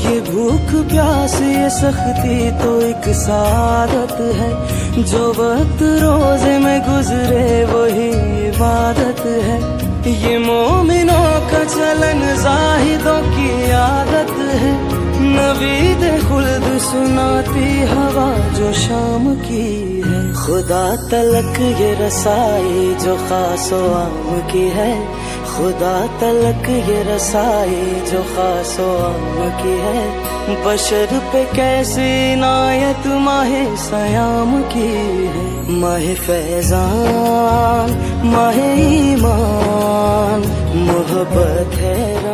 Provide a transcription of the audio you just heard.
ये भूख प्यास, ये सख्ती तो एक सादत है। जो वक्त रोज़े में गुजरे, वही इबादत है। ये मोमिनों का चलन, जाहिदों की आदत है। नवीद खुल्द सुनाती हवा, जो शाम की है। खुदा तलक ये रसाई, जो खासो आम की है। खुदा तलक ये रसाई जो खासो की है। बशर पे कैसी नायत माहे सयाम की है। माहे फैजान, माहे ईमान। मोहब्बत है